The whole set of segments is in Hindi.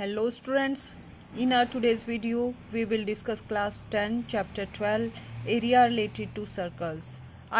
hello students in our today's video we will discuss class 10 chapter 12 area related to circles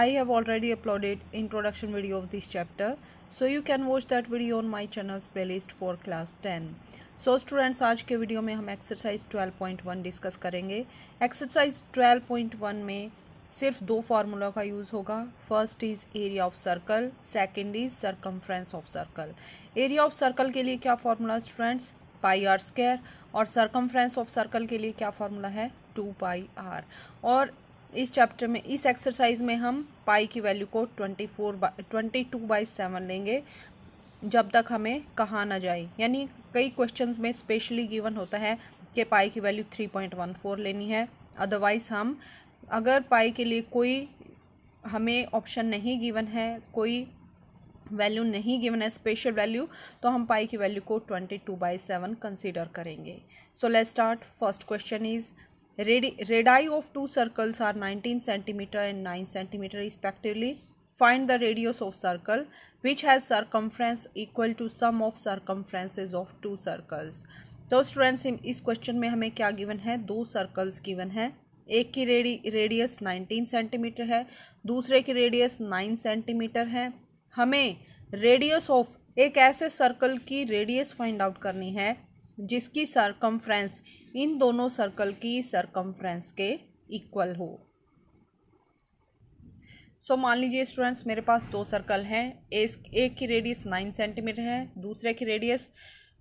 i have already uploaded introduction video of this chapter so you can watch that video on my channel's playlist for class 10 so so, students आज के वीडियो में हम एक्सरसाइज 12.1 डिस्कस करेंगे एक्सरसाइज 12.1 में सिर्फ़ दो फार्मूला का यूज़ होगा first is area of circle second is circumference of circle area of circle के लिए क्या formula students pi r square और सरकमफ्रेंस ऑफ़ सर्कल के लिए क्या फार्मूला है? टू पाई आर और इस चैप्टर में, इस एक्सरसाइज में हम पाई की वैल्यू को twenty four by twenty two by seven लेंगे, जब तक हमें कहा ना जाए। यानी कई क्वेश्चंस में स्पेशली गिवन होता है कि पाई की value three point one four लेनी है। अदरवाइज़ हम, अगर पाई के लिए कोई हमें ऑप्शन नहीं गिवन है, कोई वैल्यू नहीं गिवन है, स्पेशल वैल्यू तो हम पाई की वैल्यू को twenty two by seven consider करेंगे। So let start first question is ready radii of two circles are nineteen centimetre and nine centimetre respectively find the radius of circle which has circumference equal to sum of circumferences of two circles तो स्टूडेंट्स इस क्वेश्चन में हमें क्या गिवन है? दो सर्कल्स गिवन है। एक की रेडी रेडियस 19 सेंटीमीटर है, दूसरे की रेडियस 9 सेंटीमीटर है। हमें रेडियस ऑफ़ एक ऐसे सर्कल की रेडियस फाइंड आउट करनी है जिसकी सरकमफ्रेंस इन दोनों सर्कल की सरकमफ्रेंस के इक्वल हो। सो so, मान लीजिए स्टूडेंट्स मेरे पास दो सर्कल हैं। एक की रेडियस नाइन सेंटीमीटर है दूसरे की रेडियस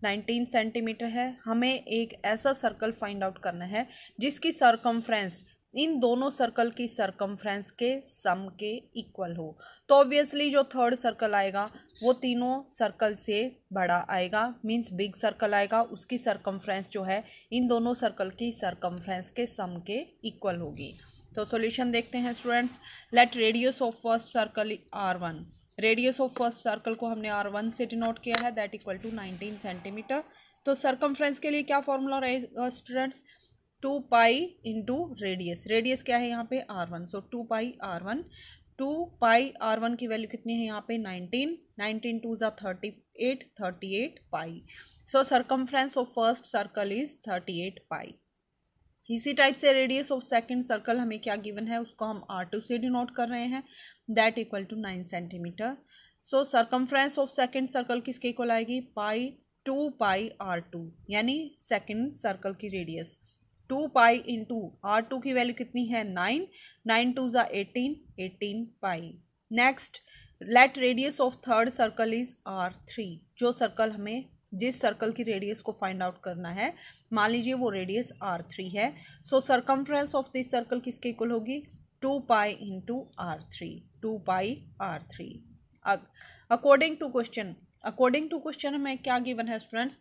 नाइनटीन सेंटीमीटर है। हमें एक ऐसा सर्कल फाइंड आउट करना है जिसकी सरकमफ्रेंस इन दोनों सर्कल की सरकमफ्रेंस के सम के इक्वल हो। तो ऑब्वियसली जो थर्ड सर्कल आएगा, वो तीनों सर्कल से बड़ा आएगा मींस बिग सर्कल आएगा, उसकी सरकमफ्रेंस जो है, इन दोनों सर्कल की सरकमफ्रेंस के सम के इक्वल होगी। तो सॉल्यूशन देखते हैं students let radius of first circle R one radius of first circle को हमने आर वन से डिनोट किया है that equal to nineteen centimetre तो सरकमफ्रेंस के लिए क्या फॉर्मूला रहेगा students two pi into radius radius क्या है यहाँ पे? R one so two pi R one two pi R one की वैल्यू कितनी है यहाँ पे? नाइनटीन नाइनटीन टू ज़ा thirty eight thirty eight pi. So circumference of first circle is thirty eight pi. इसी टाइप से रेडियस ऑफ़ सेकंड सर्कल हमें क्या गिवन है? उसको हम आर टू से डिनोट कर रहे हैं। That equal to nine centimetre so circumference of second circle किसके इक्वल आएगी? Pi two pi R two यानी सेकंड सर्कल की radius two pi into R two की वैल्यू कितनी है? नाइन। नाइन टू ज़ा eighteen. Eighteen pi. Next let radius of third circle is R three जो सर्कल हमें, जिस सर्कल की रेडियस को फाइंड आउट करना है, मान लीजिए वो रेडियस आर थ्री है। So circumference of this circle किसके इक्वल होगी? Two pi into R three two pi R three according to question according to question हमें क्या गिवन है स्टूडेंट्स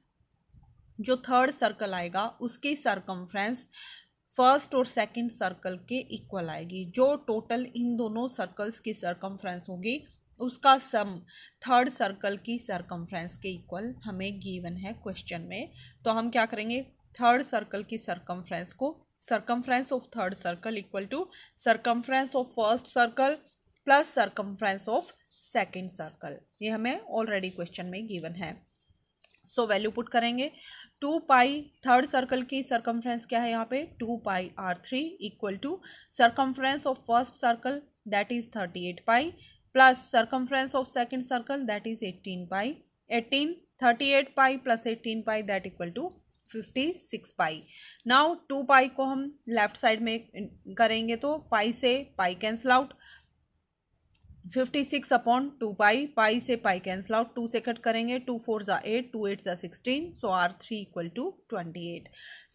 जो थर्ड सर्कल आएगा, उसकी सरकमफ्रेंस फ़र्स्ट और सेकंड सर्कल के इक्वल आएगी। जो टोटल इन दोनों सर्कल्स की सरकमफ्रेंस होगी, उसका सम थर्ड सर्कल की सरकमफ्रेंस के इक्वल हमें गिवन है क्वेश्चन में। तो हम क्या करेंगे? थर्ड सर्कल की सरकमफ्रेंस को circumference of third circle equal to circumference of first circle plus circumference of second circle ये हमें ऑलरेडी क्वेश्चन में गिवन है। सो वैल्यू पुट करेंगे। टू पाई थर्ड सर्कल की सरकमफ्रेंस क्या है यहाँ पे? Two pi r three equal to circumference of first circle that is thirty eight pi plus circumference of second circle that is eighteen pi. Eighteen thirty eight pi plus eighteen pi that equal to fifty six pi. Now two pi को हम लेफ़्ट साइड में करेंगे तो पाई से pi cancel out fifty six upon two pi pi से पाई कैंसल आउट टू से कट करेंगे टू फोर ज़ा एट टू एट ज़ा sixteen so r three equal to twenty eight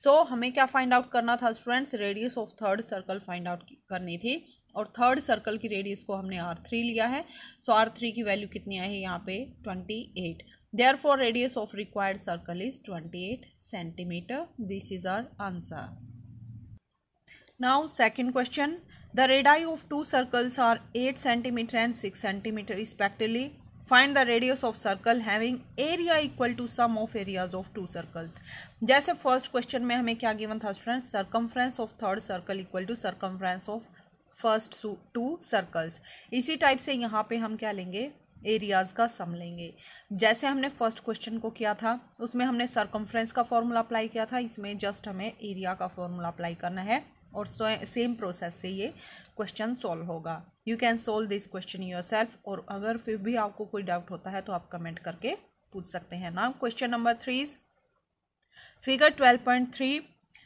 so हमें क्या फाइंड आउट करना था students radius of third circle find out करनी थी, और थर्ड सर्कल की रेडियस को हमने आर थ्री लिया है सो आर थ्री की वैल्यू कितनी आई है यहाँ पे? Twenty eight therefore radius of required circle is twenty eight centimetre this is our answer now second question The radii of two circles are 8 cm and 6 cm respectively. Find the radius of circle having area equal to sum of areas of two circles. जैसे फ़र्स्ट क्वेश्चन में हमें क्या गिवन था students circumference of third circle equal to circumference of first two circles इसी टाइप से यहाँ पे हम क्या लेंगे? एरियाज़ का सम लेंगे. जैसे हमने फ़र्स्ट क्वेश्चन को किया था, उसमें हमने सरकमफ्रेंस का फॉर्मूला अप्लाई किया था, इसमें जस्ट हमें एरिया का फॉर्मूला अप्लाई करना है। और सेम प्रोसेस से ये क्वेश्चन सॉल्व होगा। You can solve this question yourself और अगर फिर भी आपको कोई डाउट होता है तो आप कमेंट करके पूछ सकते हैं ना। Question number three figure twelve point three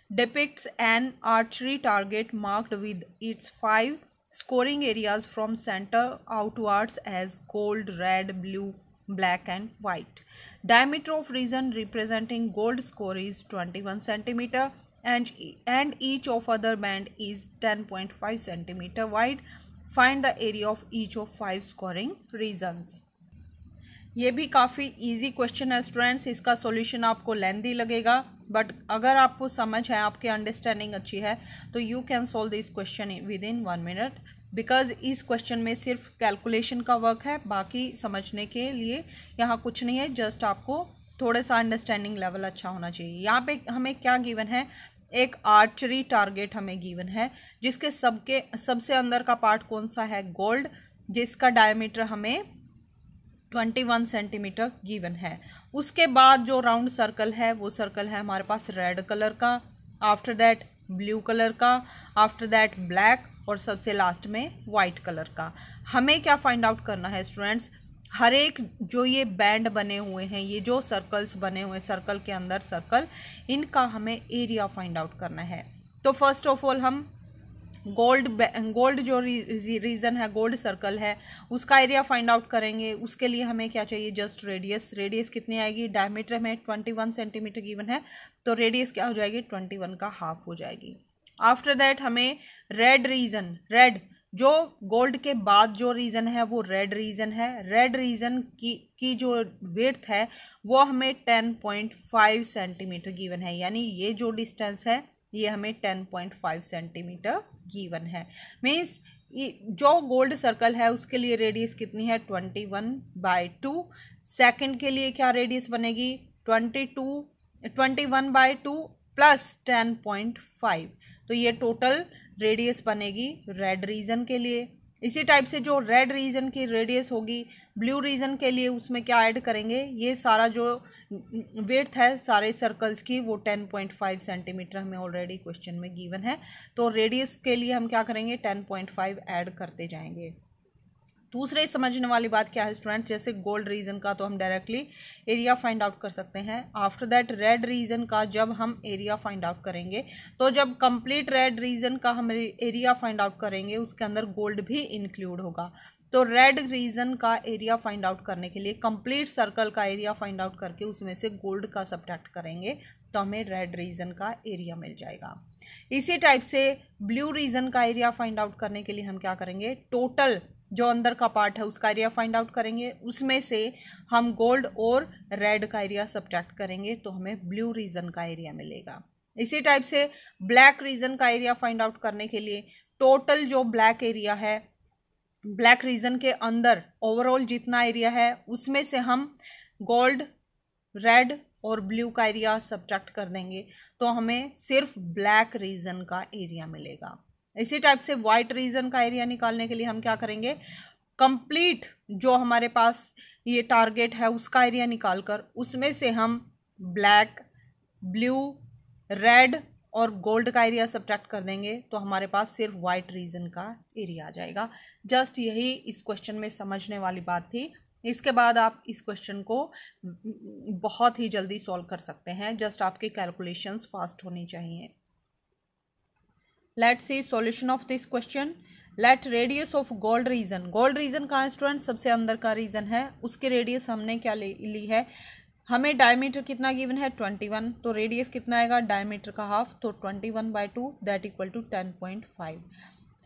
depict an archery target marked with its five scoring areas from centre outwards as gold red blue black and white diameter of region representing gold score is twenty one centimetre and, and each of other band is 10.5 centimeter wide. Find the area of each of five scoring regions. ये भी काफ़ी इजी क्वेश्चन है स्टूडेंट्स इसका सॉल्यूशन आपको लेंदी लगेगा बट अगर आपको समझ है आपकी अंडरस्टैंडिंग अच्छी है तो you can solve this question within one minute because इस क्वेश्चन में सिर्फ़ कैलकुलेशन का वर्क है बाकी समझने के लिए यहाँ कुछ नहीं है जस्ट आपको थोड़ा सा अंडरस्टैंडिंग लेवल अच्छा होना चाहिए यहाँ पे हमें क्या गिवन है एक आर्चरी टारगेट हमें गिवन है, जिसके सबके, सबसे अंदर का पार्ट कौन सा है? गोल्ड जिसका डायमीटर हमें ट्वेंटी वन सेंटीमीटर गिवन है। उसके बाद जो राउंड सर्कल है, वो सर्कल है हमारे पास रेड कलर का आफ्टर दैट ब्लू कलर का आफ्टर दैट ब्लैक और सबसे लास्ट में वाइट कलर का। हमें क्या फाइंड आउट करना है स्टूडेंट्स हर एक जो ये बैंड बने हुए हैं, ये जो सर्कल्स बने हुए सर्कल के अंदर सर्कल इनका हमें एरिया फाइंड आउट करना है। तो फ़र्स्ट ऑफ़ ऑल हम गोल्ड गोल्ड जो रीजन है गोल्ड सर्कल है, उसका एरिया फाइंड आउट करेंगे। उसके लिए हमें क्या चाहिए? जस्ट रेडियस रेडियस कितनी आएगी? डायमीटर में ट्वेंटी वन सेंटीमीटर गिवन है तो रेडियस क्या हो जाएगी? ट्वेंटी वन का हाफ़ हो जाएगी। आफ्टर दैट हमें रेड रीजन रेड जो गोल्ड के बाद जो रीजन है, वो रेड रीजन है। रेड रीजन की की जो वेथ है, वो हमें ten point five centimetre given है। यानी ये जो डिस्टेंस है, ये हमें ten point five centimetre given है। मीन्स जो गोल्ड सर्कल है, उसके लिए रेडियस कितनी है? Twenty one by two second के लिए क्या रेडियस बनेगी? Twenty two twenty one by two plus ten point five तो ये टोटल रेडियस बनेगी रेड रीजन के लिए। इसी टाइप से जो रेड रीजन की रेडियस होगी ब्लू रीजन के लिए उसमें क्या ऐड करेंगे? ये सारा जो वेथ है, सारे सर्कल्स की, वो 10.5 सेंटीमीटर हमें ऑलरेडी क्वेश्चन में गिवन है। तो रेडियस के लिए हम क्या करेंगे? 10.5 ऐड करते जाएँगे। दूसरे समझने वाली बात क्या है स्टूडेंट जैसे गोल्ड रीजन का तो हम डायरेक्टली एरिया फाइंड आउट कर सकते हैं। आफ्टर दैट रेड रीजन का जब हम एरिया फाइंड आउट करेंगे तो जब कंप्लीट रेड रीजन का हम एरिया फाइंड आउट करेंगे, उसके अंदर गोल्ड भी इंक्लूड होगा। तो रेड रीजन का एरिया फाइंड आउट करने के लिए कंप्लीट सर्कल का एरिया फाइंड आउट करके उसमें से गोल्ड का सब्ट्रैक्ट करेंगे तो हमें रेड रीजन का एरिया मिल जाएगा। इसी टाइप से ब्लू रीजन का एरिया फाइंड आउट करने के लिए हम क्या करेंगे? टोटल जो अंदर का पार्ट है, उसका एरिया फाइंड आउट करेंगे। उसमें से हम गोल्ड और रेड का एरिया सब्ट्रैक्ट करेंगे तो हमें ब्लू रीजन का एरिया मिलेगा। इसी टाइप से ब्लैक रीजन का एरिया फाइंड आउट करने के लिए टोटल जो ब्लैक एरिया है ब्लैक रीजन के अंदर ओवरऑल जितना एरिया है, उसमें से हम गोल्ड रेड और ब्लू का एरिया सब्ट्रैक्ट कर देंगे तो हमें सिर्फ़ ब्लैक रीजन का एरिया मिलेगा। इसी टाइप से वाइट रीजन का एरिया निकालने के लिए हम क्या करेंगे? कंप्लीट जो हमारे पास ये टारगेट है, उसका एरिया निकाल कर उसमें से हम ब्लैक ब्लू रेड और गोल्ड का एरिया सब्ट्रैक्ट कर देंगे तो हमारे पास सिर्फ़ वाइट रीजन का एरिया आ जाएगा। जस्ट यही इस क्वेश्चन में समझने वाली बात थी। इसके बाद आप इस क्वेश्चन को बहुत ही जल्दी सॉल्व कर सकते हैं। जस्ट आपके कैलकुलेशंस फास्ट होनी चाहिए। Let see solution of this question let radius of gold region gold region का स्टूडेंट सबसे अंदर का रीजन है। उसके रेडियस हमने क्या ले, ली है? हमें डायमीटर कितना गिवन है? ट्वेंटी वन तो रेडियस कितना आएगा? डायमीटर का हाफ़ तो twenty one by two that equal to ten point five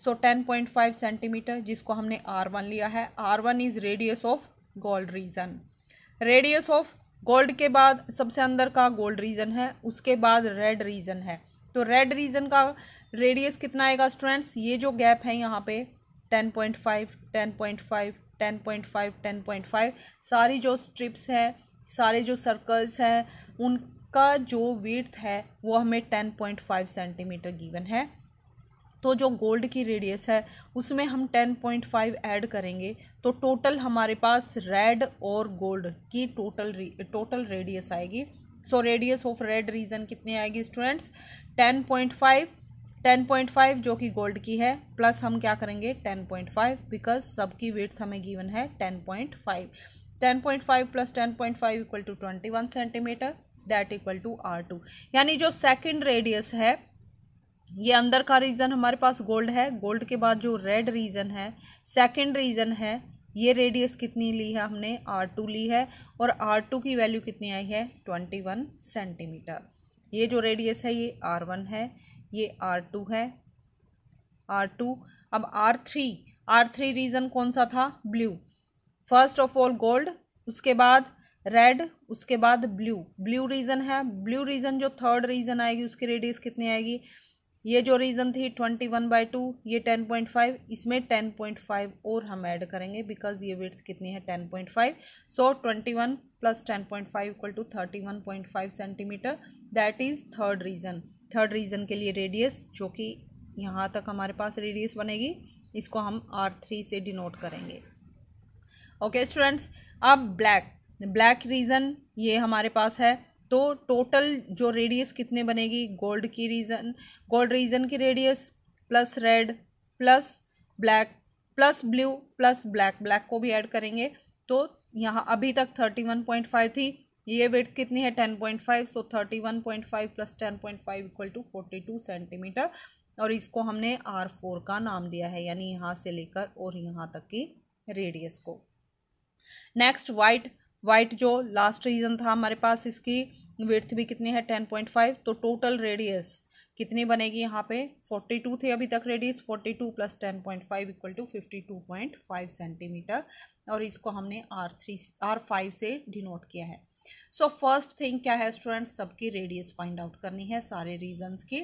so ten point five centimetre जिसको हमने आर वन लिया है। R one is radius of gold region radius of gold के बाद सबसे अंदर का गोल्ड रीजन है। उसके बाद रेड रीजन है। तो रेड रीजन का रेडियस कितना आएगा स्टूडेंट्स ये जो गैप है यहाँ पे ten point five ten point five ten point five ten point five सारी जो स्ट्रिप्स हैं, सारे जो सर्कल्स हैं, उनका जो वेथ है, वो हमें ten point five centimetre given है। तो जो गोल्ड की रेडियस है, उसमें हम 10.5 ऐड करेंगे तो टोटल हमारे पास रेड और गोल्ड की टोटल टोटल रेडियस आएगी। So radius of red region कितनी आएगी स्टूडेंट्स 10.5 10.5 जो कि गोल्ड की है प्लस हम क्या करेंगे? 10.5 बिकॉज़ सबकी वेट हमें गिवन है 10.5 10.5 plus 10.5 equal to 21 centimetre that equal to r two यानी जो सेकेंड रेडियस है, ये अंदर का रीजन हमारे पास गोल्ड है. गोल्ड के बाद जो रेड रीजन है सेकेंड रीजन है ये रेडियस कितनी ली है हमने? आर टू ली है और आर टू की वैल्यू कितनी आई है? ट्वेंटी वन सेंटीमीटर ये जो रेडियस है, ये आर वन है, ये आर टू है आर टू अब r three r three region कौन सा था? Blue first of all gold उसके बाद रेड उसके बाद ब्लू ब्लू रीजन है ब्लू रीजन जो थर्ड रीजन आएगी, उसकी रेडियस कितनी आएगी? ये जो रीज़न थी ट्वेंटी वन बाई टू ये टेन पॉइंट फाइव इसमें टेन पॉइंट फाइव और हम ऐड करेंगे बिकॉज़ ये विड्थ कितनी है? Ten point five so twenty one plus ten point five equal to thirty one point five centimetre that is third region third region के लिए रेडियस जो कि यहाँ तक हमारे पास रेडियस बनेगी इसको हम आर थ्री से डिनोट करेंगे। ओके okay, स्टूडेंट्स अब ब्लैक ब्लैक रीज़न ये हमारे पास है। तो टोटल जो रेडियस कितने बनेगी? गोल्ड की रीजन गोल्ड रीजन की radius plus red plus black plus blue plus black black को भी ऐड करेंगे। तो यहाँ अभी तक थर्टी वन पॉइंट फाइव थी। ये वेट कितनी है? टेन पॉइंट फाइव तो thirty one point five plus ten point five equal to forty two centimetre और इसको हमने आर फोर का नाम दिया है, यानी यहाँ से लेकर और यहाँ तक की रेडियस को। नेक्स्ट वाइट वाइट जो लास्ट रीजन था हमारे पास, इसकी विर्थ भी कितनी है? टेन पॉइंट फाइव तो टोटल रेडियस कितनी बनेगी यहाँ पे? फोर्टी टू थे अभी तक radius forty two plus ten point five equal to fifty two point five centimetre और इसको हमने आर थ्री आर फाइव से डिनोट किया है। सो फ़र्स्ट थिंग क्या है स्टूडेंट्स सबकी रेडियस फाइंड आउट करनी है सारे रीजन्स की।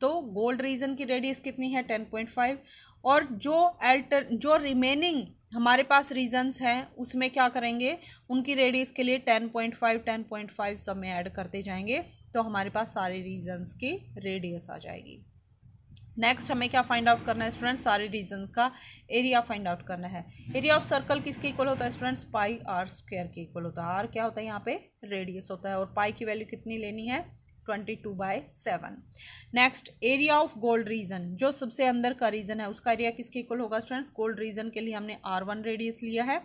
तो गोल्ड रीजन की रेडियस कितनी है? टेन पॉइंट फाइव और जो एल्टर जो रिमेनिंग हमारे पास रीजन्स हैं, उसमें क्या करेंगे? उनकी रेडियस के लिए ten point five ten point five सब में ऐड करते जाएँगे तो हमारे पास सारे रीजन्स की रेडियस आ जाएगी। नेक्स्ट हमें क्या फाइंड आउट करना है स्टूडेंट्स सारे रीजन्स का एरिया फाइंड आउट करना है। एरिया ऑफ़ सर्कल किसके इक्वल होता है स्टूडेंट्स पाई आर स्क्वायर के इक्वल होता है। आर क्या होता है यहाँ पे? रेडियस होता है और पाई की वैल्यू कितनी लेनी है? Twenty two by seven next area of gold region जो सबसे अंदर का रीजन है, उसका एरिया किसके इक्वल होगा स्टूडेंट्स गोल्ड रीजन के लिए हमने आर वन रेडियस लिया है।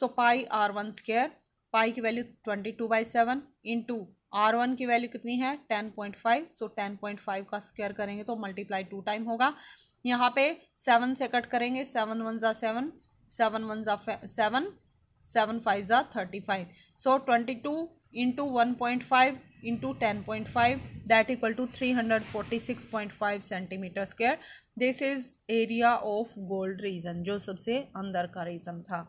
So pi r one square pi की value twenty two by seven into r one की वैल्यू कितनी है? Ten point five so ten point five का स्क्वायर करेंगे तो मल्टीप्लाई टू टाइम होगा। यहाँ पे सेवन से कट करेंगे सेवन वन ज़ा सेवन सेवन वन ज़ा सेवन सेवन फाइव ज़ा thirty five so twenty two into one point five into 10.5 that equal to 346.5 centimetre square this is area of gold region जो सबसे अंदर का रीजन था।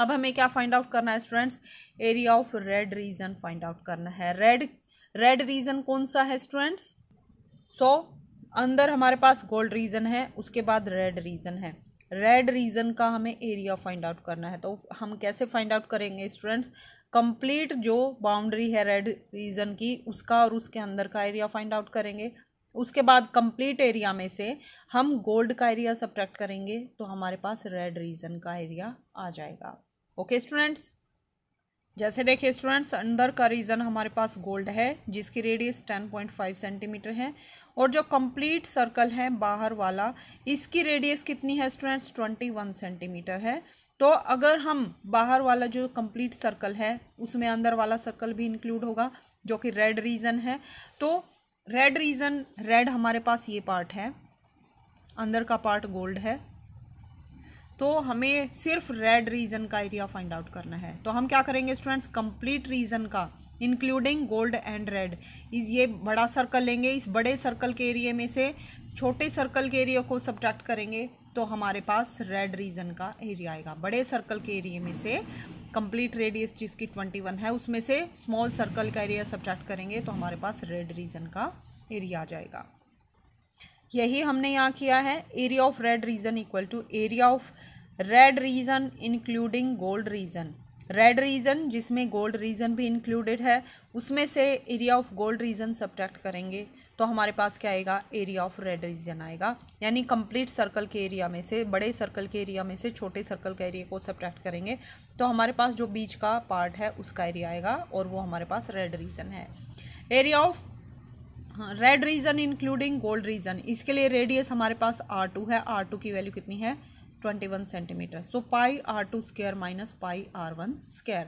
अब हमें क्या फाइंड आउट करना है students area of red region find out करना है। रेड रेड रीजन कौन सा है स्टूडेंट्स सो so, अंदर हमारे पास गोल्ड रीजन है उसके बाद रेड रीजन है। रेड रीजन का हमें एरिया फाइंड आउट करना है। तो हम कैसे फाइंड आउट करेंगे स्टूडेंट्स कंप्लीट जो बाउंड्री है रेड रीजन की, उसका और उसके अंदर का एरिया फाइंड आउट करेंगे। उसके बाद कंप्लीट एरिया में से हम गोल्ड का एरिया सब्ट्रैक्ट करेंगे तो हमारे पास रेड रीजन का एरिया आ जाएगा। ओके स्टूडेंट्स जैसे देखिए स्टूडेंट्स अंदर का रीजन हमारे पास गोल्ड है, जिसकी रेडियस 10.5 सेंटीमीटर है, और जो कंप्लीट सर्कल है बाहर वाला, इसकी रेडियस कितनी है स्टूडेंट्स 21 सेंटीमीटर है। तो अगर हम बाहर वाला जो कंप्लीट सर्कल है, उसमें अंदर वाला सर्कल भी इंक्लूड होगा, जो कि रेड रीजन है तो रेड रीजन रेड हमारे पास ये पार्ट है, अंदर का पार्ट गोल्ड है। तो हमें सिर्फ़ रेड रीजन का एरिया फाइंड आउट करना है। तो हम क्या करेंगे स्टूडेंट्स कंप्लीट रीजन का इंक्लूडिंग गोल्ड एंड रेड इस ये बड़ा सर्कल लेंगे, इस बड़े सर्कल के एरिए में से छोटे सर्कल के एरिया को सब्ट्रैक्ट करेंगे तो हमारे पास रेड रीजन का एरिया आएगा। बड़े सर्कल के एरिए में से कंप्लीट रेडियस जिसकी 21 है, उसमें से स्मॉल सर्कल का एरिया सब्ट्रैक्ट करेंगे तो हमारे पास रेड रीजन का एरिया आ जाएगा। यही हमने यहाँ किया है area of red region equal to area of red region including gold region red region जिसमें गोल्ड रीजन भी इंक्लूडेड है, उसमें से area of gold region subtract करेंगे तो हमारे पास क्या आएगा? एरिया ऑफ़ रेड रीजन आएगा। यानी कंप्लीट सर्कल के एरिया में से, बड़े सर्कल के एरिया में से छोटे सर्कल के एरिया को सब्ट्रैक्ट करेंगे तो हमारे पास जो बीच का पार्ट है, उसका एरिया आएगा और वो हमारे पास रेड रीजन है। Area of red region including gold region इसके लिए रेडियस हमारे पास आर टू है। आर टू की वैल्यू कितनी है? Twenty one centimetre so pi R two square minus pi R one square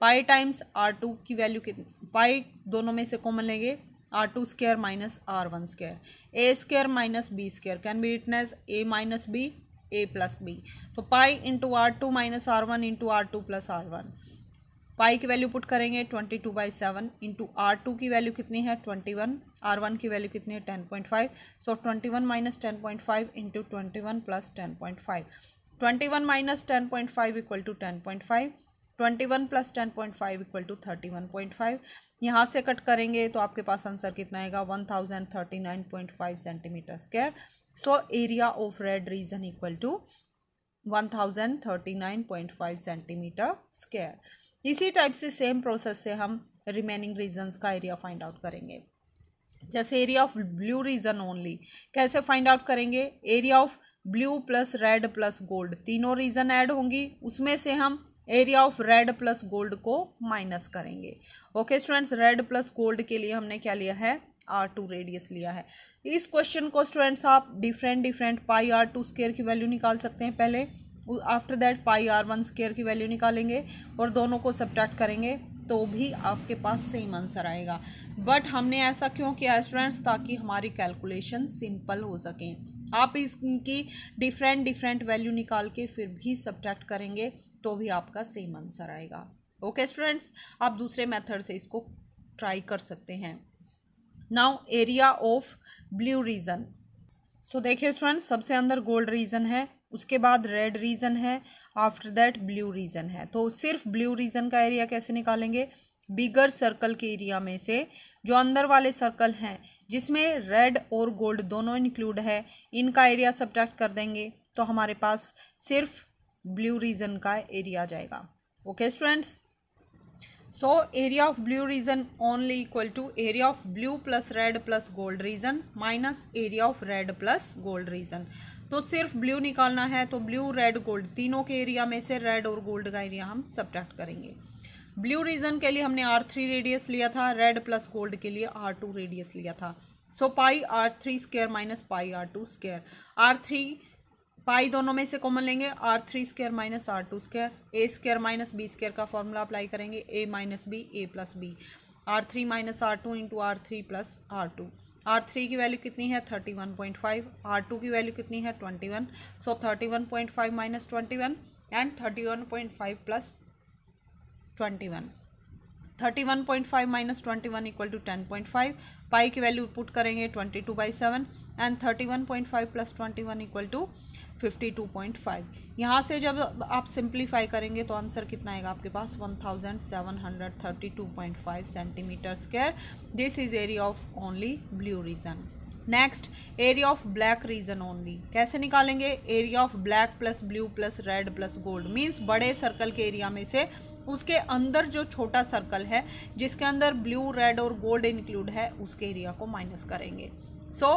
pi times R two की वैल्यू कितनी पाई दोनों में से कॉमन लेंगे। R two square minus R one square A square minus B square can be written as A minus B A plus B तो pi into R two minus R one into R two plus R one pi की वैल्यू पुट करेंगे twenty two by seven into R two की वैल्यू कितनी है? ट्वेंटी वन आर वन की वैल्यू कितनी है? Ten point five so twenty one minus ten point five into twenty one plus ten point five twenty one minus ten point five equal to ten point five twenty one plus ten point five equal to thirty one point five यहाँ से कट करेंगे तो आपके पास आंसर कितना आएगा? One thousand thirty nine point five centimetre square so area of red region equal to one thousand thirty nine point five centimetre square इसी टाइप से सेम प्रोसेस से हम रिमेनिंग रीजन्स का एरिया फाइंड आउट करेंगे। जैसे area of blue region only कैसे फाइंड आउट करेंगे? Area of blue plus red plus gold तीनों रीजन ऐड होंगी। उसमें से हम area of red plus gold को माइनस करेंगे। Okay students red plus gold के लिए हमने क्या लिया है? आर टू रेडियस लिया है। इस क्वेश्चन को स्टूडेंट्स आप different different pi R two square की वैल्यू निकाल सकते हैं पहले। After that pi R one square की वैल्यू निकालेंगे और दोनों को सब्ट्रैक्ट करेंगे तो भी आपके पास सेम आंसर आएगा। बट हमने ऐसा क्यों किया स्टूडेंट्स ताकि हमारी कैलकुलेशन सिंपल हो सकें। आप इसकी डिफरेंट डिफरेंट वैल्यू निकाल के फिर भी सब्ट्रैक्ट करेंगे तो भी आपका सेम आंसर आएगा। ओके स्टूडेंट्स आप दूसरे मेथड से इसको ट्राई कर सकते हैं। Now area of blue region so देखिए स्टूडेंट्स सबसे अंदर गोल्ड रीजन है। उसके बाद रेड रीजन है आफ्टर दैट ब्लू रीजन है। तो सिर्फ़ ब्लू रीजन का एरिया कैसे निकालेंगे? बिगर सर्कल के एरिया में से जो अंदर वाले सर्कल हैं, जिसमें रेड और गोल्ड दोनों इंक्लूड है, इनका एरिया सब्ट्रैक्ट कर देंगे तो हमारे पास सिर्फ़ ब्लू रीजन का एरिया जाएगा। Okay students so area of blue region only equal to area of blue plus red plus gold region minus area of red plus gold region तो सिर्फ़ ब्लू निकालना है तो ब्लू, रेड, गोल्ड तीनों के एरिया में से रेड और गोल्ड का एरिया हम सब्ट्रैक्ट करेंगे। ब्लू रीजन के लिए हमने आर थ्री रेडियस लिया था, रेड प्लस गोल्ड के लिए आर टू रेडियस लिया था। So pi R three square minus pi R two square R three pi दोनों में से कॉमन लेंगे। R three square minus R two square A square minus B square का फॉर्मूला अप्लाई करेंगे। A minus B A plus B R three minus R two into R three plus R two R three की वैल्यू कितनी है? Thirty one point five R two की वैल्यू कितनी है? Twenty one so thirty one point five minus twenty one and thirty one point five plus twenty one thirty one point five minus twenty one equal to ten point five pi की वैल्यू पुट करेंगे twenty two by seven and thirty one point five plus twenty one equal to fifty two point five यहाँ से जब आप सिंप्लीफाई करेंगे तो आंसर कितना आएगा आपके पास? One thousand seven hundred thirty two point five centimetre square this is area of only blue region next area of black region only कैसे निकालेंगे? Area of black plus blue plus red plus gold means बड़े सर्कल के एरिया में से उसके अंदर जो छोटा सर्कल है, जिसके अंदर ब्लू रेड और गोल्ड इंक्लूड है, उसके एरिया को माइनस करेंगे। सो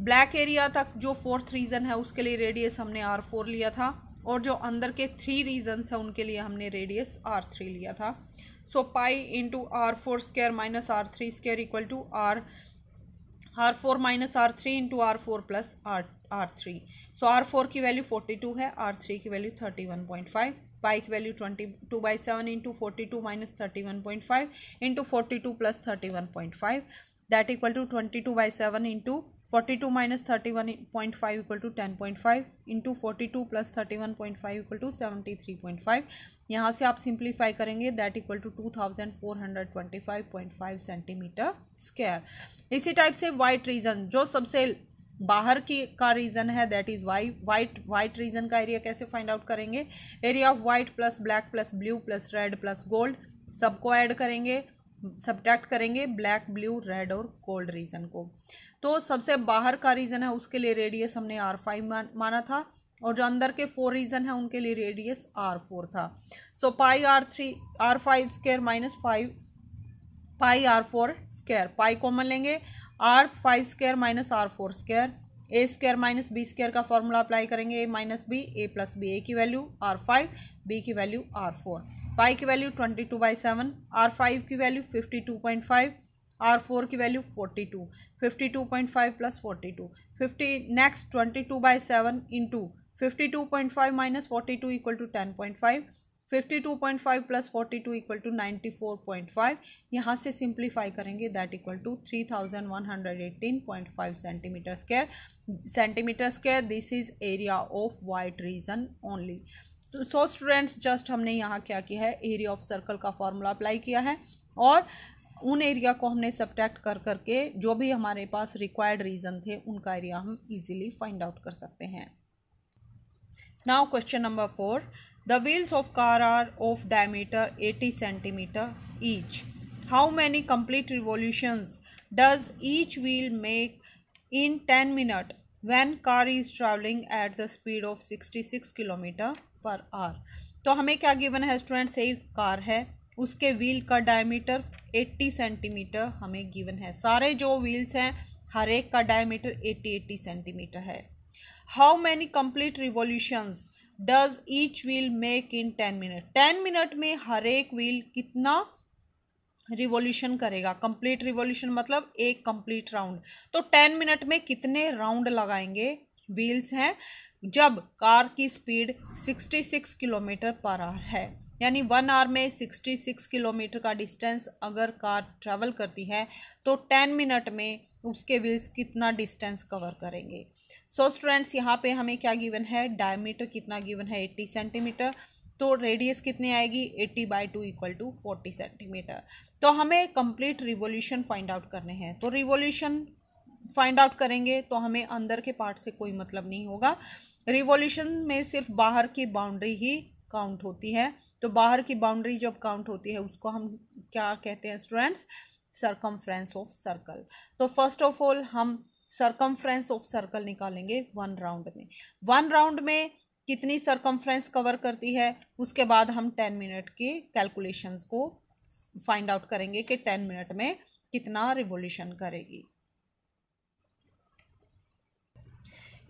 ब्लैक एरिया तक जो फोर्थ रीजन है, उसके लिए रेडियस हमने आर फोर लिया था और जो अंदर के थ्री रीजन्स हैं, उनके लिए हमने रेडियस आर थ्री लिया था। So pi into R four square minus R three square equal to R R four minus R three into R four plus R R three so R four की वैल्यू फोर्टी टू है आर थ्री की value thirty one point five pi की value twenty two by seven into forty two minus thirty one point five into forty two plus thirty one point five that equal to twenty two by seven into forty two minus thirty one point five equal to ten point five into forty two plus thirty one point five equal to seventy three point five यहाँ से आप सिंप्लीफाई करेंगे that equal to two thousand four hundred twenty five point five centimetre square इसी टाइप से वाइट रीजन जो सबसे बाहर की, का रीजन है that is why white white region का एरिया कैसे फाइंड आउट करेंगे? Area of white plus black plus blue plus red plus gold सबको ऐड करेंगे। सब्ट्रैक्ट करेंगे ब्लैक ब्लू रेड और गोल्ड रीजन को। तो सबसे बाहर का रीजन है, उसके लिए रेडियस हमने आर फाइव माना था और जो अंदर के फोर रीजन है, उनके लिए रेडियस आर फोर था। So pi R three R five square minus five pi R four square pi common लेंगे R five square minus R four square A square minus B square का फॉर्मूला अप्लाई करेंगे A minus B A plus B A की वैल्यू आर फाइव बी की वैल्यू आर फोर पाई की value twenty two by seven, R five की value fifty two point five, R four की value forty two, fifty two point five plus forty two, fifty next twenty two by seven into fifty two point five minus forty two equal to ten point five fifty two point five plus forty two equal to ninety four point five यहाँ से सिंप्लीफाई करेंगे that equal to three thousand one hundred eighteen point five centimetre square centimetre square this is area of white region only so students just हमने यहाँ क्या किया है एरिया ऑफ़ सर्कल का फॉर्मूला अप्लाई किया है और उन एरिया को हमने सब्टैक्ट कर करके जो भी हमारे पास रिक्वायर्ड रीजन थे, उनका एरिया हम इजीली फाइंड आउट कर सकते हैं। Now question number four the wheels of car are of diameter eighty centimetre each how many complete revolutions does each wheel make in ten minute when car is travelling at the speed of 66 kilometre per hour? तो हमें क्या गिवन है स्टूडेंट्स एक कार है। उसके व्हील का डायमीटर 80 सेंटीमीटर हमें गिवन है। सारे जो व्हील्स हैं, हर एक का डायमीटर 80 80 सेंटीमीटर है। How many complete revolutions does each wheel make in ten minute ten minute में हर एक व्हील कितना रिवोल्यूशन करेगा? कंप्लीट रिवोल्यूशन मतलब एक कंप्लीट राउंड तो टेन मिनट में कितने राउंड लगाएँगे? व्हील्स हैं। जब कार की स्पीड 66 किलोमीटर पर आवर है यानी वन आवर में 66 किलोमीटर का डिस्टेंस अगर कार ट्रेवल करती है तो 10 मिनट में उसके व्हील्स कितना डिस्टेंस कवर करेंगे। सो so, स्टूडेंट्स यहाँ पे हमें क्या गिवन है? डायमीटर कितना गिवन है? 80 सेंटीमीटर। तो रेडियस कितनी आएगी? 80 by two equal to 40 centimetre. तो हमें कंप्लीट रिवोल्यूशन फाइंड आउट करने हैं। तो रिवोल्यूशन फाइंड आउट करेंगे तो हमें अंदर के पार्ट से कोई मतलब नहीं होगा। रिवोल्यूशन में सिर्फ़ बाहर की बाउंड्री ही काउंट होती है। तो बाहर की बाउंड्री जब काउंट होती है, उसको हम क्या कहते हैं, स्टूडेंट्स? सरकमफ्रेंस ऑफ़ सर्कल तो फ़र्स्ट ऑफ़ ऑल हम सरकमफ्रेंस ऑफ़ सर्कल निकालेंगे वन राउंड में। वन राउंड में कितनी सरकमफ्रेंस कवर करती है, उसके बाद हम टेन मिनट के कैलकुलेशंस को फाइंड आउट करेंगे कि टेन मिनट में कितना रिवोल्यूशन करेगी।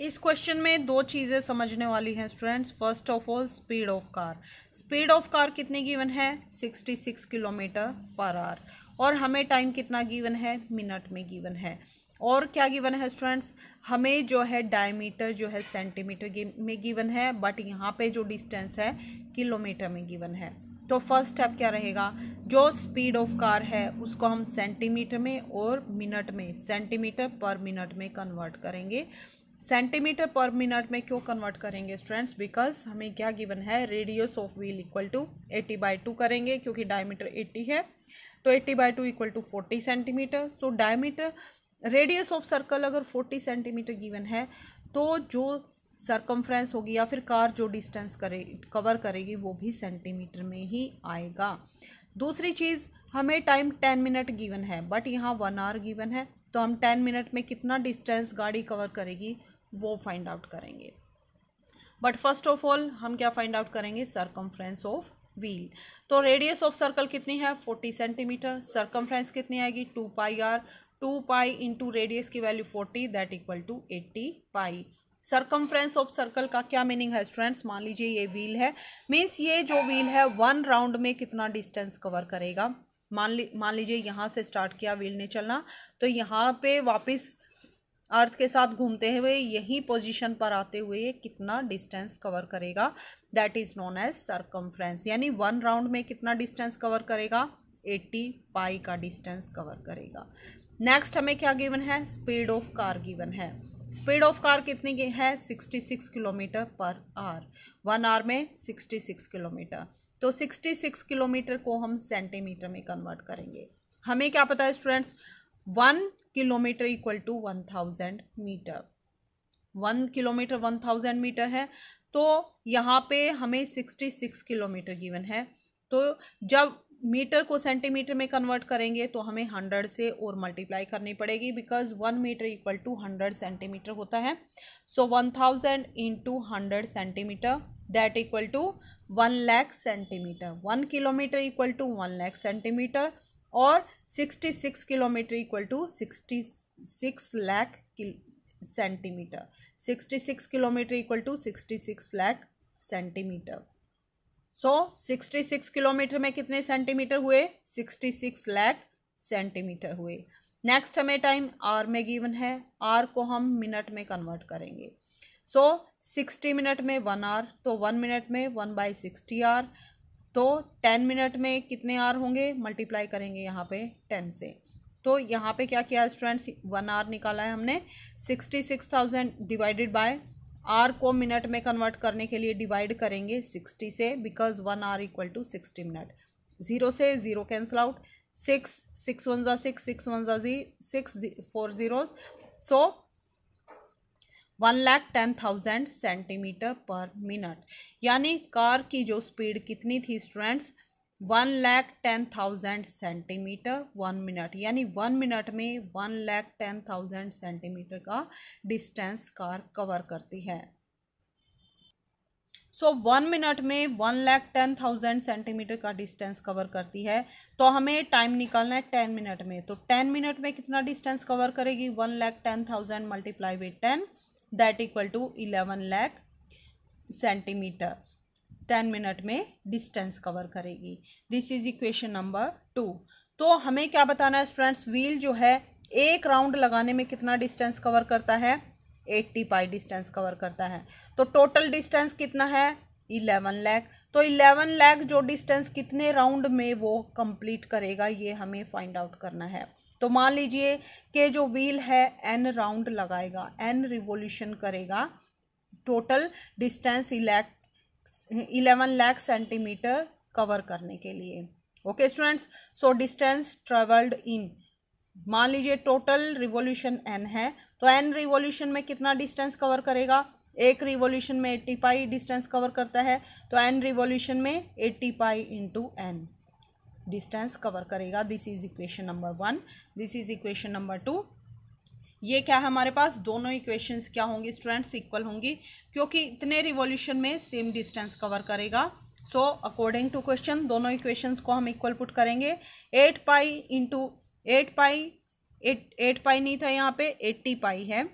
इस क्वेश्चन में दो चीज़ें समझने वाली हैं students first of all speed of car speed of car कितनी गिवन है? 66 किलोमीटर पर आर और हमें टाइम कितना गिवन है? मिनट में गिवन है. और क्या गिवन है स्टूडेंट्स हमें जो है डायमीटर जो है सेंटीमीटर में गिवन है बट यहाँ पे जो डिस्टेंस है, किलोमीटर में गिवन है. तो फ़र्स्ट स्टेप क्या रहेगा? जो स्पीड ऑफ़ कार है, उसको हम सेंटीमीटर में और मिनट में सेंटीमीटर पर मिनट में कन्वर्ट करेंगे. सेंटीमीटर पर मिनट में क्यों कन्वर्ट करेंगे स्टूडेंट्स बिकॉज़ हमें क्या गिवन है? Radius of wheel equal to eighty by two करेंगे, क्योंकि डायमीटर एट्टी है। तो eighty by two equal to forty centimetre so diameter radius of circle अगर 40 सेंटीमीटर गिवन है तो जो सरकमफ्रेंस होगी या फिर कार जो डिस्टेंस करे कवर करेगी, वो भी सेंटीमीटर में ही आएगा। दूसरी चीज़, हमें टाइम 10 मिनट गिवन है बट यहाँ वन आवर गिवन है। तो हम 10 मिनट में कितना डिस्टेंस गाड़ी कवर करेगी? वो फाइंड आउट करेंगे। बट फ़र्स्ट ऑफ़ ऑल हम क्या फाइंड आउट करेंगे? सरकमफ्रेंस ऑफ़ व्हील तो रेडियस ऑफ़ सर्कल कितनी है? 40 सेंटीमीटर सरकमफ्रेंस कितनी आएगी? Two pi R two pi into radius की value forty that equal to eighty pi circumference of circle का क्या मीनिंग है स्टूडेंट्स मान लीजिए ये व्हील है। मीन्स ये जो व्हील है वन राउंड में कितना डिस्टेंस कवर करेगा? मान ली, मान लीजिए यहाँ से स्टार्ट किया व्हील ने चलना। तो यहाँ पे वापस अर्थ के साथ घूमते हुए यही पोजीशन पर आते हुए कितना डिस्टेंस कवर करेगा? That is known as circumference यानी वन राउंड में कितना डिस्टेंस कवर करेगा? 80 पाई का डिस्टेंस कवर करेगा। नेक्स्ट हमें क्या गिवन है? स्पीड ऑफ़ कार गिवन है। स्पीड ऑफ़ कार कितनी है? 66 kilometre per are one are में 66 किलोमीटर। तो 66 किलोमीटर को हम सेंटीमीटर में कन्वर्ट करेंगे। हमें क्या पता है students one kilometre equal to one thousand metre. One kilometre one thousand metre है तो यहाँ पे हमें सिक्सटी सिक्स किलोमीटर गिवन है। तो जब मीटर को सेंटीमीटर में कन्वर्ट करेंगे तो हमें हंड्रेड से और मल्टीप्लाई करनी पड़ेगी because one metre equal to hundred centimetre होता है। So one thousand into hundred centimetre that equal to one lakh centimetre. One kilometre equal to one lakh centimetre और sixty six kilometre equal to sixty six lakh centimetre. Sixty six kilometre equal to sixty six lakh centimetre. So sixty six kilometre में कितने सेंटीमीटर हुए? सिक्सटी सिक्स लैख सेंटीमीटर हुए। नेक्स्ट हमें टाइम आर में गिवन है। आर को हम मिनट में कन्वर्ट करेंगे। सो सिक्सटी मिनट में वन आर तो वन मिनट में वन बाई सिक्सटी आर तो टेन मिनट में कितने आर होंगे? मल्टीप्लाई करेंगे यहाँ पे टेन से। तो यहाँ पे क्या किया स्टूडेंट्स? वन आर निकाला है हमने। Sixty six thousand divided by hour को मिनट में कन्वर्ट करने के लिए डिवाइड करेंगे सिक्सटी से because one hour equal to sixty minute. Zero से zero cancel out six six one ज़ा सिक्स सिक्स वन ज़ा जी six four zeros so one lakh ten thousand centimetre per minute. यानी कार की जो स्पीड कितनी थी, students? One lakh ten thousand centimetre one minute. यानी वन मिनट में one lakh ten thousand centimetre का डिस्टेंस कार कवर करती है। सो वन मिनट में one lakh ten thousand centimetre का डिस्टेंस कवर करती है। तो हमें टाइम निकालना है टेन मिनट में। तो टेन मिनट में कितना डिस्टेंस कवर करेगी? One lakh ten thousand multiply with ten. That equal to eleven lakh centimetre ten minute में डिस्टेंस कवर करेगी. This is equation number two तो हमें क्या बताना है स्टूडेंट्स व्हील जो है, एक राउंड लगाने में कितना डिस्टेंस कवर करता है? एट्टी पाई डिस्टेंस कवर करता है. तो टोटल डिस्टेंस कितना है? इलेवन लैख. तो इलेवन लैख जो डिस्टेंस कितने राउंड में वो कंप्लीट करेगा, ये हमें फाइंड आउट करना है. तो मान लीजिए कि जो व्हील है एन राउंड लगाएगा एन रिवोल्यूशन करेगा। Total distance eleven lakh centimetre cover करने के लिए। Okay students so distance travelled in मान लीजिए टोटल रिवोल्यूशन एन है तो एन रिवोल्यूशन में कितना डिस्टेंस कवर करेगा? एक रिवोल्यूशन में एट्टी पाई डिस्टेंस कवर करता है तो एन रिवोल्यूशन में eighty pi into N distance cover करेगा. This is equation number one this is equation number two ये क्या है हमारे पास? दोनों इक्वेशंस क्या होंगी? स्टूडेंट्स इक्वल होंगी, क्योंकि इतने रिवॉल्यूशन में सेम डिस्टेंस कवर करेगा. सो अकॉर्डिंग टू क्वेश्चन दोनों इक्वेशंस को हम इक्वल पुट करेंगे. Eight pi into eight pi eight eight pi नहीं था यहाँ पे एट्टी पाई है.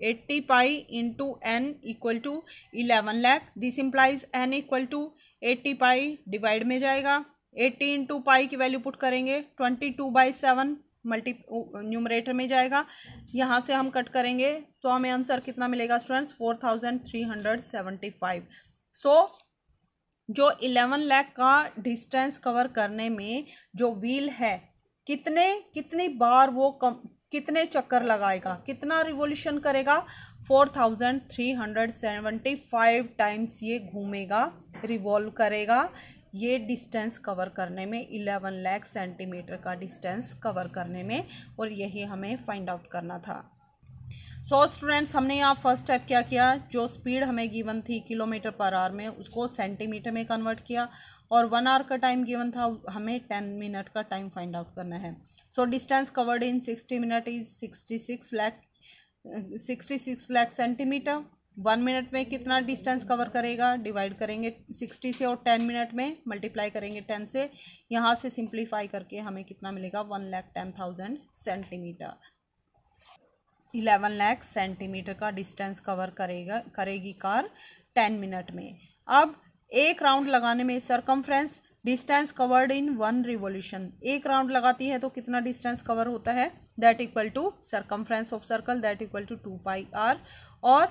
Eighty pi into N equal to eleven lakh this implies N equal to eighty pi divide में जाएगा. एट्टी इंटू पाई की वैल्यू पुट करेंगे, twenty two by seven multi numerator में जाएगा। यहाँ से हम कट करेंगे तो हमें आंसर कितना मिलेगा students? Four thousand three hundred seventy five. So, जो इलेवन लैख का डिस्टेंस कवर करने में जो व्हील है, कितने, कितनी बार वो कम, कितने चक्कर लगाएगा, कितना रिवोल्यूशन करेगा? Four thousand three hundred seventy five times ये घूमेगा, रिवॉल्व करेगा। ये डिस्टेंस कवर करने में 11 लाख सेंटीमीटर का डिस्टेंस कवर करने में और यही हमें फाइंड आउट करना था। सो so, स्टूडेंट्स हमने यहाँ फ़र्स्ट स्टेप क्या किया? जो स्पीड हमें गिवन थी किलोमीटर पर आवर में उसको सेंटीमीटर में कन्वर्ट किया और वन आवर का टाइम गिवन था हमें टेन मिनट का टाइम फाइंड आउट करना है। So distance covered in sixty minute is sixty six lakh sixty six lakh centimetre one minute में कितना डिस्टेंस कवर करेगा? डिवाइड करेंगे सिक्सटी से और टेन मिनट में मल्टीप्लाई करेंगे टेन से। यहाँ से सिंप्लीफाई करके हमें कितना मिलेगा? One lakh ten thousand centimetre. Eleven lakh centimetre का डिस्टेंस कवर करेगा, करेगी कार टेन मिनट में। अब एक राउंड लगाने में circumference distance covered in one revolution एक राउंड लगाती है तो कितना डिस्टेंस कवर होता है? That equal to circumference of circle that equal to two pi R और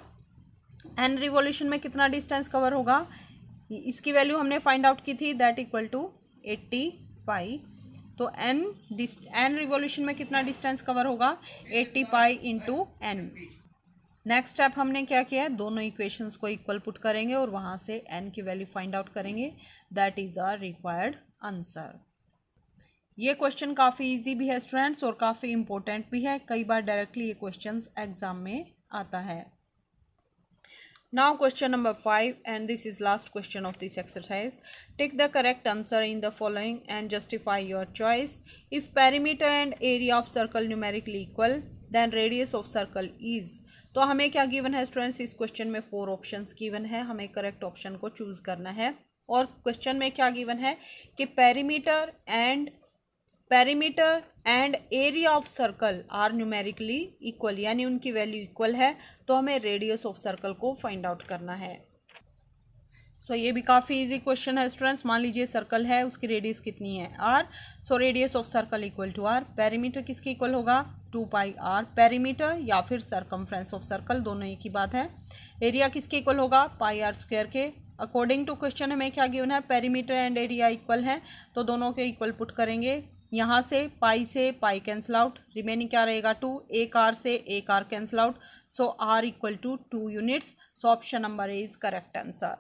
एन रिवोल्यूशन में कितना डिस्टेंस कवर होगा? इसकी वैल्यू हमने फाइंड आउट की थी that equal to eighty pi तो एन एन रिवोल्यूशन में कितना डिस्टेंस कवर होगा? Eighty pi into N next step हमने क्या किया है? दोनों इक्वेशंस को इक्वल पुट करेंगे और वहाँ से एन की वैल्यू फाइंड आउट करेंगे. That is our required answer ये क्वेश्चन काफ़ी इजी भी है स्टूडेंट्स और काफ़ी इंपॉर्टेंट भी है. कई बार डायरेक्टली ये क्वेश्चंस एग्ज़ाम में आता है. Now question number 5 and this is last question of this exercise. Take the correct answer in the following and justify your choice. If perimeter and area of circle numerically equal then radius of circle is तो हमें क्या गिवन है स्टूडेंट्स इस क्वेश्चन में फोर ऑप्शंस गिवन है हमें करेक्ट ऑप्शन को चूज़ करना है और क्वेश्चन में क्या गिवन है कि perimeter and perimeter and area of circle are numerically equal यानी उनकी वैल्यू इक्वल है तो हमें रेडियस ऑफ़ सर्कल को फाइंड आउट करना है। सो so, ये भी काफ़ी इजी क्वेश्चन है स्टूडेंट्स मान लीजिए सर्कल है उसकी रेडियस कितनी है? R so radius of circle equal to R perimeter किसके इक्वल होगा? टू पाई आर पेरीमीटर या फिर सरकमफ्रेंस ऑफ़ सर्कल दोनों एक ही बात है। एरिया किसके इक्वल होगा? पाई आर स्क्वायर के। अकॉर्डिंग टू क्वेश्चन हमें क्या गिवन है? पेरीमीटर एंड एरिया इक्वल है तो दोनों के इक्वल पुट करेंगे। यहाँ से पाई से पाई कैंसिल आउट रिमेनिंग क्या रहेगा? टू एक आर से एक R cancel out so R equal to two units so option number A is correct answer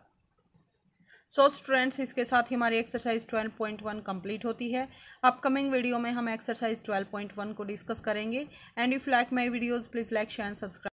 so students इसके साथ ही हमारी एक्सरसाइज 12.1 कंप्लीट होती है। अपकमिंग वीडियो में हम एक्सरसाइज 12.1 को डिस्कस करेंगे। And if like my videos please like share and subscribe